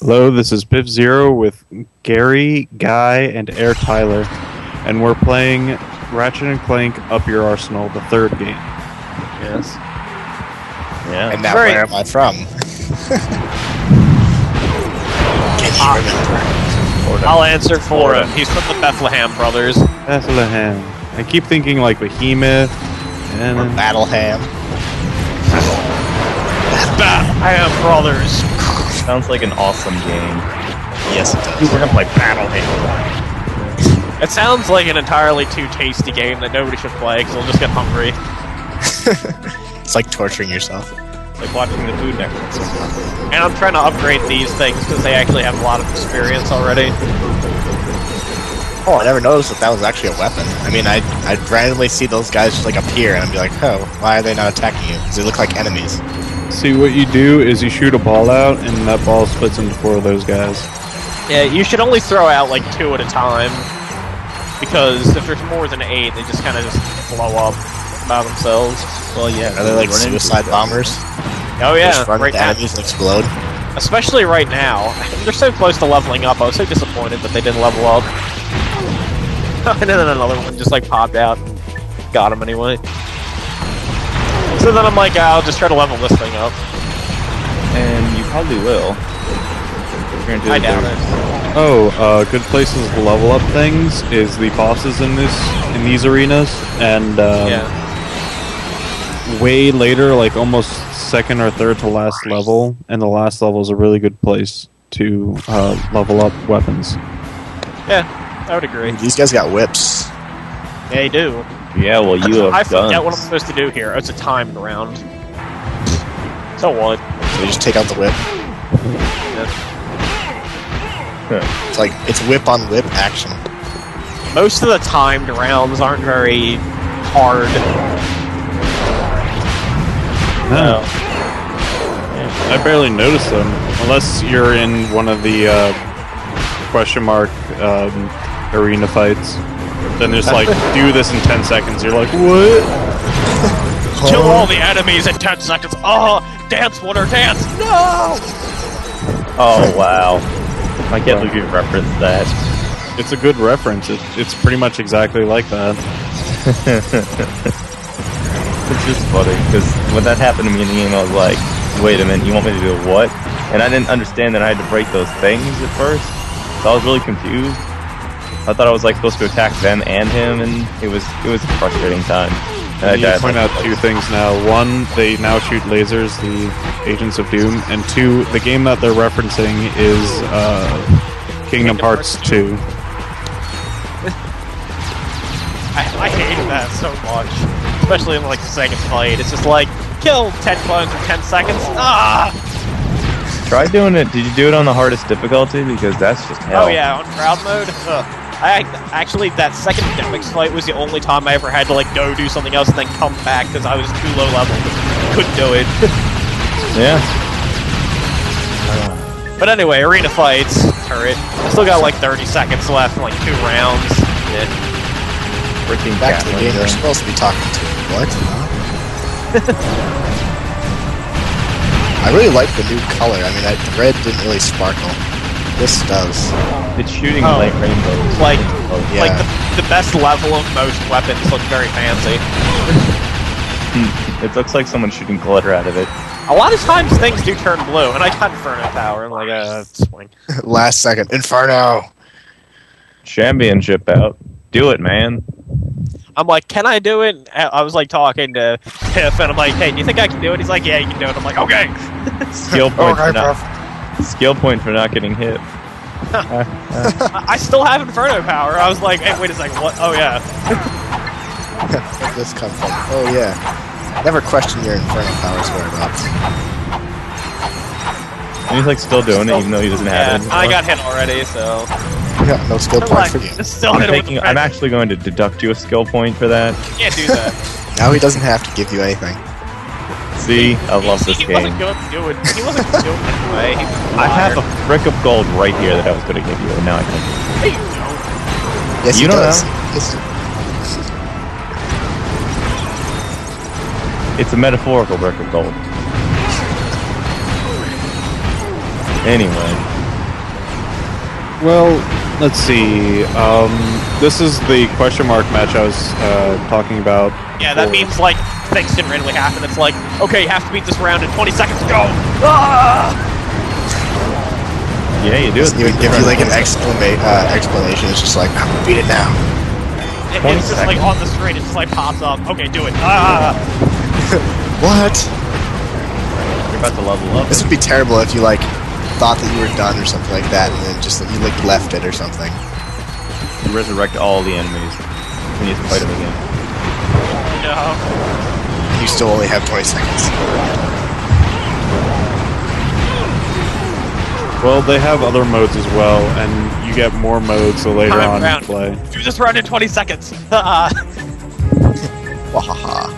Hello, this is Piph Zero with Gary, Guy, and Air Tyler, and we're playing Ratchet and Clank Up Your Arsenal, the third game. Yes. Yeah. And now Very- where am I from? Can you ah. remember? I'll answer for him. He's from the Bethlehem Brothers. Bethlehem. I keep thinking like Behemoth, and Or Battleham? Bethlehem Brothers. Sounds like an awesome game. Yes, it does. We're gonna play Battleham. It sounds like an entirely too tasty game that nobody should play because we'll just get hungry. it's like torturing yourself. Like watching the Food Network. And I'm trying to upgrade these things because they actually have a lot of experience already. Oh, I never noticed that that was actually a weapon. I mean, I'd, I'd randomly see those guys just like appear, and I'd be like, oh, why are they not attacking you? Because they look like enemies. See what you do is you shoot a ball out, and that ball splits into four of those guys. Yeah, you should only throw out like two at a time because if there's more than eight, they just kind of just blow up by themselves. Well, yeah. Are they like run suicide bombers? Oh yeah, just run right into now, enemies and explode? especially right now. They're so close to leveling up. I was so disappointed that they didn't level up. and then another one just like popped out and got him anyway. So then I'm like, I'll just try to level this thing up. And you probably will. You're gonna do I doubt there. it. Oh, uh, good places to level up things is the bosses in this in these arenas, and um, yeah. way later, like almost second or third to last level, and the last level is a really good place to uh, level up weapons. Yeah, I would agree. These guys got whips. They do. Yeah, well, you have I forget guns. what I'm supposed to do here. Oh, it's a timed round. So what? So you just take out the whip. It's like, it's whip on whip action. Most of the timed rounds aren't very hard. No, I barely notice them unless you're in one of the uh, question mark um, arena fights. Then there's like do this in ten seconds. You're like, what? Kill all the enemies in 10 seconds. Oh, dance, water, dance. No! Oh, wow. I can't believe you referenced that. It's a good reference. It, it's pretty much exactly like that. It's just funny, because when that happened to me in the game, I was like, wait a minute, you want me to do what? And I didn't understand that I had to break those things at first, so I was really confused. I thought I was like supposed to attack them and him, and it was it was a frustrating time. And I I need to point out two things now. One, they now shoot lasers, the Agents of Doom, and two, the game that they're referencing is uh, Kingdom Kingdom Hearts Hearts 2. I, I hate that so much. Especially in like the second fight. It's just like, kill 10 clones in 10 seconds. Ah! Try doing it. Did you do it on the hardest difficulty? Because that's just hell. Oh yeah, on Proud mode. Ugh. I actually that second Demyx fight was the only time I ever had to like go do something else and then come back because I was too low level. Couldn't do it. Yeah. but anyway, arena fights, turret. I still got like 30 seconds left, like two rounds. Yeah. Freaking Back to the game we're supposed to be talking to. What? I really like the new color. I mean, I, the red didn't really sparkle. This does. It's shooting Oh. like rainbows. Like- Oh, Yeah. Like the, the best level of most weapons look very fancy. It looks like someone's shooting glitter out of it. A lot of times things do turn blue, and I got Inferno Power and like uh swing. Last second. Inferno! Championship out. Do it, man. I'm like, can I do it? I I was like talking to Tiff, and I'm like, hey, do you think I can do it? He's like, yeah, you can do it. I'm like, okay. Skill point Okay, for not skill point for not getting hit. I I still have Inferno Power. I was like, hey, wait a second, what? Oh yeah. Where'd this come from? Oh, yeah. Never question your Inferno powers whereabouts. And he's like still doing it, even though he doesn't Yeah, have it. I got hit already, so. Yeah, no skill I'm point like, for you. still I'm, hit him with taking, I'm actually going to deduct you a skill point for that. You can't do that. Now he doesn't have to give you anything. See, I love this he game. wasn't going to do it. He wasn't going to do it anyway. He was I have liar. a brick of gold right here that I was going to give you, and now I can't. Hey, you don't. Yes, You he don't does. know. Yes. It's a metaphorical brick of gold. Anyway, Well, let's see. Um, this is the question mark match I was uh, talking about. Yeah, that before. means like things didn't randomly happen. It's like, okay, you have to beat this round in 20 seconds. Go! Ah! yeah, you do. Doesn't even give you like an exclama- uh, explanation. It's just like, beat it now. It- 20 it's just like on the screen. It just like pops up. Okay, do it. Ah! What? You're about to level up. This would be terrible if you like thought that you were done or something like that, and then just you like left it or something. You resurrect all the enemies. And you have to fight them again. No. You still only have 20 seconds. Well, they have other modes as well, and you get more modes the later Time on round. you play. Do this round in 20 seconds. Ah! Wahaha.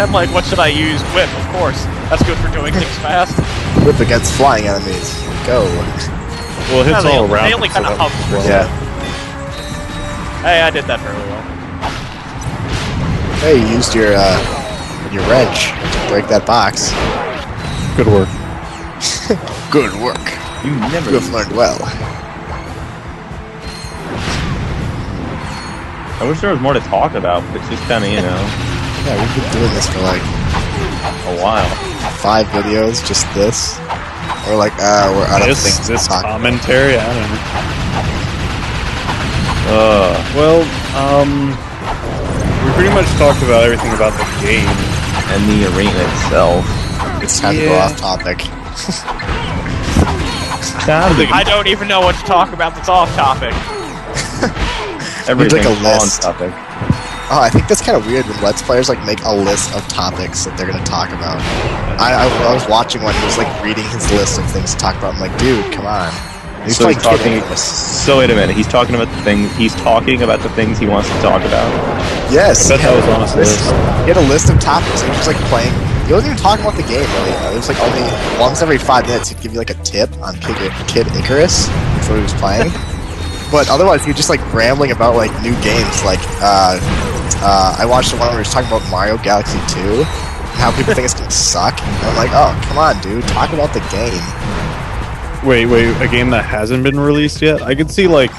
I'm like, what should I use? Whip, of course. That's good for doing things fast. Whip against flying enemies. Go. Well, it hits No, all only- around. they only kinda that hub well. Yeah. Hey, I did that fairly well. Hey, you used your uh, your wrench to break that box. Good work. Good work. You never. You have learned well. I wish there was more to talk about, but it's just kind of, you know, Yeah, we've been doing this for like a while. five videos, just this. Or like, uh, we're out of This, things to this talk about. commentary, I don't know. Uh, Well, um, we pretty much talked about everything about the game. And the arena itself. It's time to go off topic. I don't even know what to talk about that's off topic. Everything's a on topic. Oh, I think that's kind of weird when Let's Players like make a list of topics that they're gonna talk about. I, I, I was watching one. He was like reading his list of things to talk about. I'm like, dude, come on. He's So he's talking. Kid Icarus. So wait a minute. He's talking about the things. He's talking about the things he wants to talk about. Yes, I bet that was on his a list. He had a list of topics. He was just like playing. He wasn't even talking about the game really. It was like only once every five minutes he'd give you like a tip on Kid, Kid Icarus before he was playing. but otherwise, he was just like rambling about like new games. Like uh, uh, I watched the one where he was talking about Mario Galaxy 2 and how people think it's gonna suck. And I'm like, oh come on, dude, talk about the game. Wait, wait, a game that hasn't been released yet? I could see like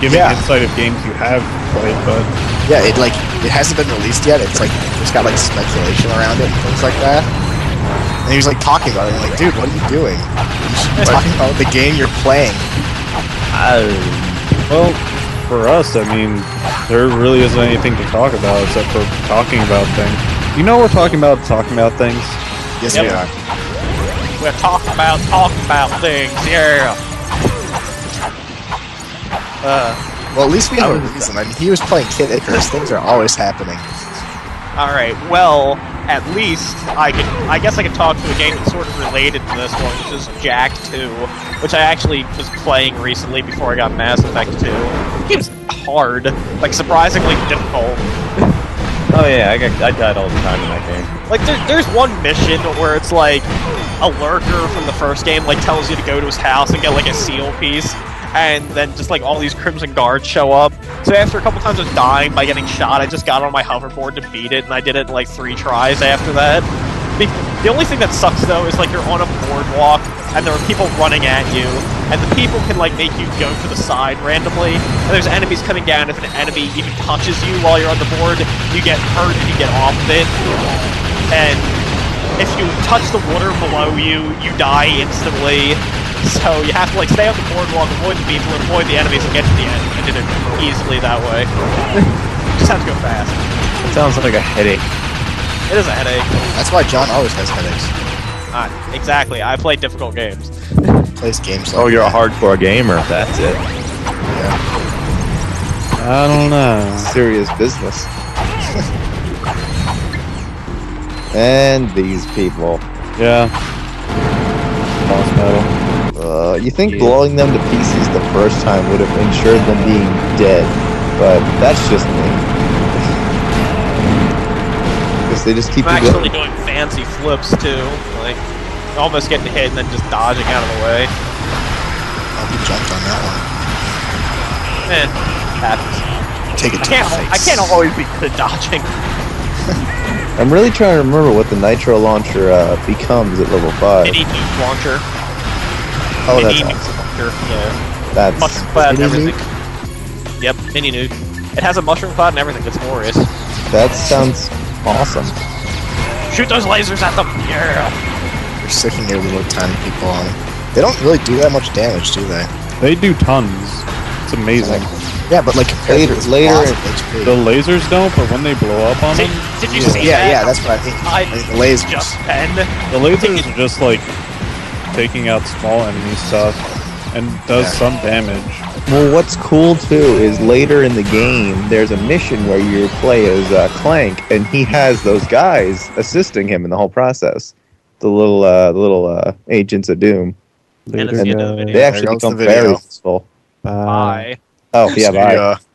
giving Yeah. insight of games you have played, but Yeah, it like it hasn't been released yet. It's like there's got like speculation around it and things like that. And he was like talking about it. I'm like, dude, what are you doing? You should be talking about the game you're playing. well, for us, I mean, there really isn't anything to talk about except for talking about things. You know, we're talking about talking about things. Yes, Yep. we are. We're talking about talking about things, yeah. Uh, Well, at least we have a reason. I mean, he was playing Kid Icarus. Things are always happening. all right. Well, at least I could. I guess I could talk to a game that's sort of related to this one, which is Jak 2, which I actually was playing recently before I got Mass Effect 2. The game's hard, like surprisingly difficult. Oh yeah, I got. I died all the time in that game. Like there, there's one mission where it's like a lurker from the first game like tells you to go to his house and get like a seal piece, and then just like all these Crimson Guards show up. So after a couple times of dying by getting shot, I just got on my hoverboard to beat it, and I did it in like three tries after that. The, the only thing that sucks though is like you're on a boardwalk and there are people running at you, and the people can like make you go to the side randomly. And there's enemies coming down. If an enemy even touches you while you're on the board, you get hurt and you get off of it. And if you touch the water below you, you die instantly. So you have to like stay on the boardwalk, avoid the people, avoid the enemies, and get to the end. I did it easily that way. Just have to go fast. It sounds like a headache. It is a headache. That's why John always has headaches. Ah, exactly. I play difficult games. Plays games like Oh, you're a that. hardcore gamer. That's it. Yeah. I don't know. serious business. and these people. Yeah. Boss battle. Uh, you think Yeah. blowing them to pieces the first time would have ensured them being dead, but that's just me. Because they just keep I'm actually going. doing fancy flips too, like almost getting hit and then just dodging out of the way. Oh, he jumped on that one. Eh, happens. Take it I to can't. the face. I can't always be good at dodging. I'm really trying to remember what the nitro launcher uh, becomes at level five. Any nuke launcher. Oh, mini that's nuke awesome. launcher, Yeah, That's mushroom cloud and Mini everything. Yep, mini nuke. It has a mushroom cloud and everything. It's glorious. That sounds awesome. Shoot those lasers at them. Yeah. You're sticking your little tiny people on. They don't really do that much damage, do they? They do tons. It's amazing. Yeah, but like compared Later- later awesome in- HP. The lasers don't, but when they blow up on Did, them, did you Yeah. see yeah, that? yeah, that's what I think. I I mean, the lasers. just Ben. the lasers are just like taking out small enemy stuff and does Yeah. some damage. Well, what's cool too is later in the game, there's a mission where you play as uh, Clank, and he has those guys assisting him in the whole process. The little, uh, the little uh, agents of doom. And it's Later the end of the guy. video. They actually goes the become video. very useful. Bye. Oh yeah, bye. ya.